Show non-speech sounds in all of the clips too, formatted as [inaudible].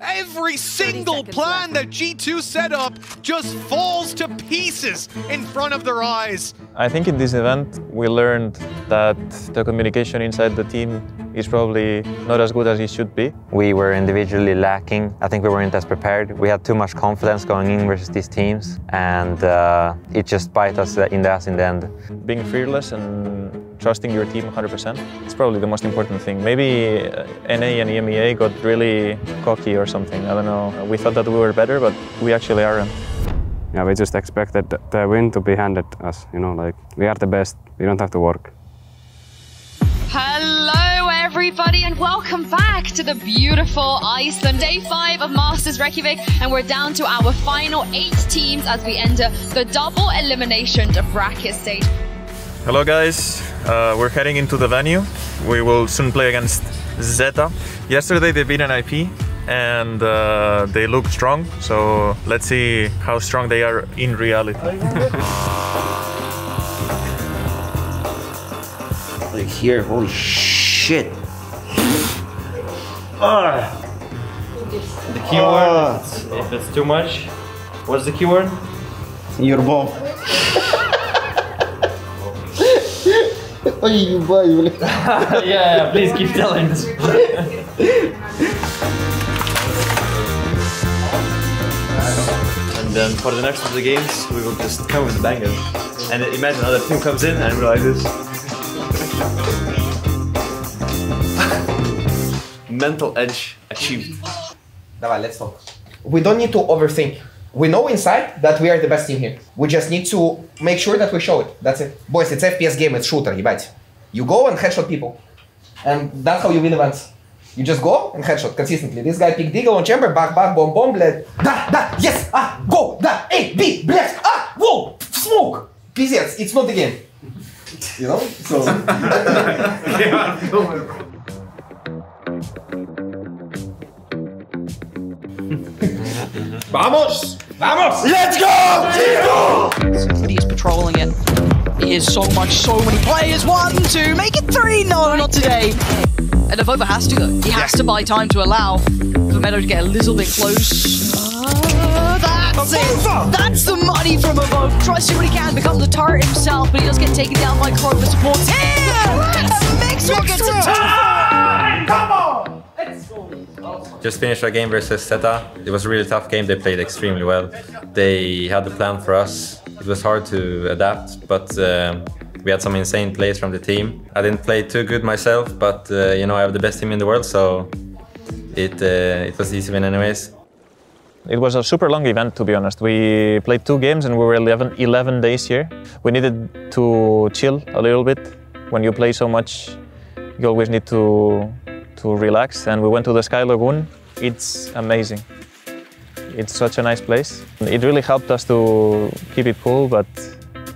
Every single plan that G2 set up just falls to pieces in front of their eyes. I think in this event we learned that the communication inside the team is probably not as good as it should be. We were individually lacking. I think we weren't as prepared. We had too much confidence going in versus these teams, and uh, it just bit us in the ass in the end. Being fearless and trusting your team 100%. It's probably the most important thing. Maybe uh, NA and EMEA got really cocky or something. I don't know. We thought that we were better, but we actually aren't. Yeah, we just expected the win to be handed us. You know, like we are the best. We don't have to work. Hello, everybody, and welcome back to the beautiful Iceland. Day five of Masters Reykjavik, and we're down to our final eight teams as we enter the double elimination bracket stage. Hello guys, uh, we're heading into the venue. We will soon play against Zeta. Yesterday they beat an IP and uh, they look strong, so let's see how strong they are in reality. [laughs] like here, holy shit. Uh, the keyword, uh, if, it's, if it's too much, what's the keyword? Your bomb. [laughs] yeah, yeah, please keep telling us. and then for the next of the games, we will just come with the bangers. And imagine another team comes in and we're like this. [laughs] Mental edge achieved. Давай, let's talk. We don't need to overthink. We know inside that we are the best team here. We just need to make sure that we show it. That's it. Boys, it's FPS game, it's shooter, ебать. You go and headshot people. And that's how you win events. You just go and headshot consistently. This guy pick deagle on chamber, bах, bах, bomb, bomb, блядь. Да, да, yes, ah, go, да, эй, B, блядь, ah, whoa, smoke. Пиздец, it's not the game. You know? So. Vamos! Vamos! Let's go! He's patrolling it. It is so much, so many players. One, two, make it three. No, not today. And Avova has to go. He has to buy time to allow for Meddo to get a little bit close. Uh, that's it. That's the money from Avova. Tries to do what he can, becomes a turret himself, but he does get taken down by Chroma supports him. And Mixwell gets a two. Come on! Just finished our game versus Zeta. It was a really tough game. They played extremely well. They had the plan for us. It was hard to adapt, but um, we had some insane plays from the team. I didn't play too good myself, but uh, you know I have the best team in the world, so it uh, it was easy win anyways. It was a super long event, to be honest. We played two games and we were 11, 11 days here. We needed to chill a little bit. When you play so much, you always need to to relax and we went to the Sky Lagoon. It's amazing. It's such a nice place. It really helped us to keep it cool, but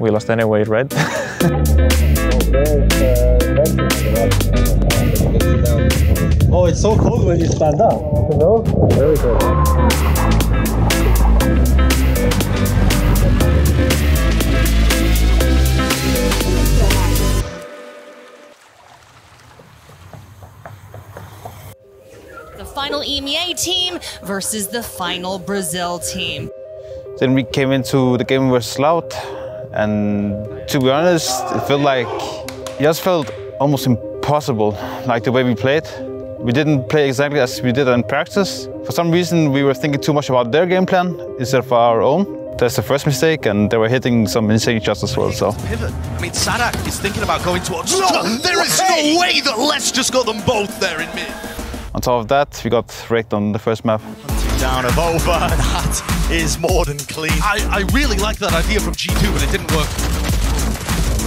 we lost anyway, right? [laughs] oh, it's so cold when you stand up, you know? Very good. The final EMEA team versus the final Brazil team. Then we came into the game versus Loud, and to be honest, it felt like it just felt almost impossible, like the way we played. We didn't play exactly as we did in practice. For some reason, we were thinking too much about their game plan instead of our own. That's the first mistake, and they were hitting some insane shots as well. So. Pivot. I mean, Saadhak is thinking about going towards. No, there is no way that Less just got them both there in mid. On top of that, we got raked on the first map. Down of over. [laughs] That is more than clean. I, I really like that idea from G2, but it didn't work.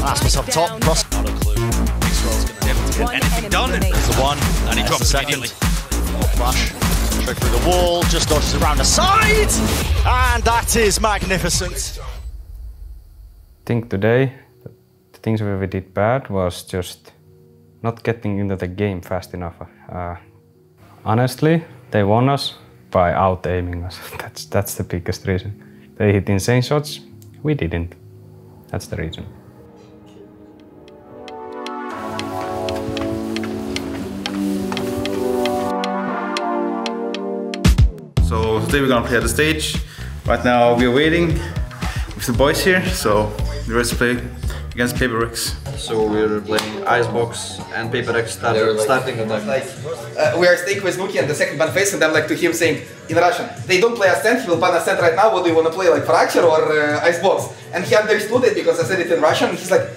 Asmus up top, cross. Not a clue. Mixwell's going to be able to get anything done. There's the one, and he drops immediately. Flash. Straight through the wall, just dodges around the side, and that is magnificent. I think today, the things we did bad was just not getting into the game fast enough. Uh, honestly, they won us by out aiming us. [laughs] That's that's the biggest reason. They hit insane shots, we didn't. That's the reason. So today we're gonna play at the stage. Right now we're waiting with the boys here, so the rest play against Paper Rex. So we're playing Icebox and Paper Rex start, starting the time. Like, uh, we are staying with nukkye and the second ban face, and I'm like to him saying in Russian, they don't play Ascent, he will ban Ascent right now, what do you want to play, like Fracture or uh, Icebox? And he understood it because I said it in Russian, and he's like,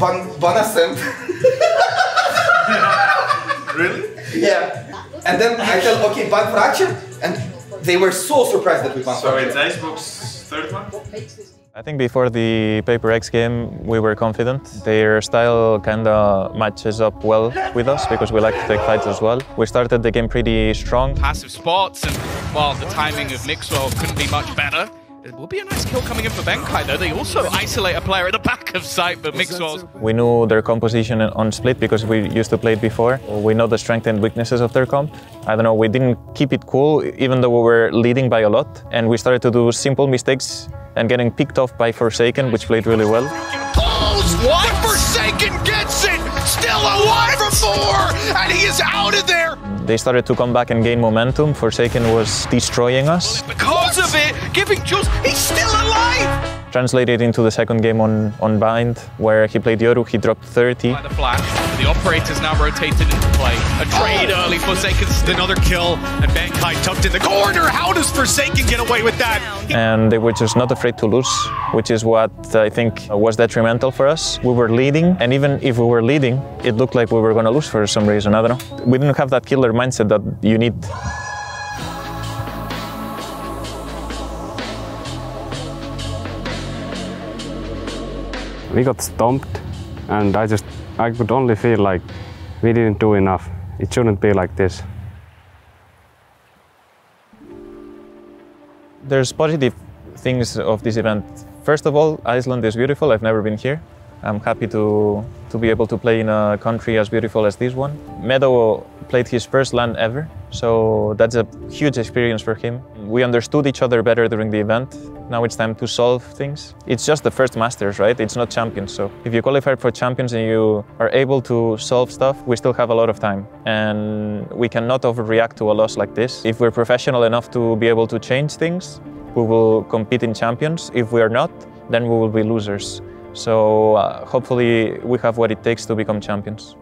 ban, ban Ascent. [laughs] really? Yeah. And then I tell, okay, ban Fracture, and they were so surprised that we ban So Fracture. it's Icebox third one? I think before the Paper Rex game, we were confident. Their style kind of matches up well with us because we like to take fights as well. We started the game pretty strong. Passive spots, and while the timing of Mixwell couldn't be much better, it will be a nice kill coming in for Benkai, though. They also isolate a player at the back of sight, but Mixwell's We knew their composition on split because we used to play it before. We know the strengths and weaknesses of their comp. I don't know, we didn't keep it cool even though we were leading by a lot. And we started to do simple mistakes and getting picked off by Forsaken, which played really well. pulls one. Forsaken gets it. Still alive for four, and he is out of there They started to come back and gain momentum. Forsaken was destroying us. because of it. Giving Jules, he's still alive. Translated into the second game on, on Bind, where he played Yoru, he dropped 30. By the flash, the operator's now rotated into play. A trade oh. early. Forsaken Another kill, and Benkai tucked in the corner. How does Forsaken get away with that? and they were just not afraid to lose, which is what I think was detrimental for us. We were leading, and even if we were leading, it looked like we were going to lose for some reason. I don't know. We didn't have that killer mindset that you need. We got stomped, and I just I could only feel like we didn't do enough. It shouldn't be like this. There's positive things of this event. First of all, Iceland is beautiful. I've never been here. I'm happy to, to be able to play in a country as beautiful as this one. Meddo played his first LAN ever, so that's a huge experience for him. We understood each other better during the event. Now it's time to solve things. It's just the first Masters, right? It's not Champions. So if you qualify for Champions and you are able to solve stuff, we still have a lot of time. And we cannot overreact to a loss like this. If we're professional enough to be able to change things, we will compete in Champions. If we are not, then we will be losers. So uh, hopefully we have what it takes to become champions.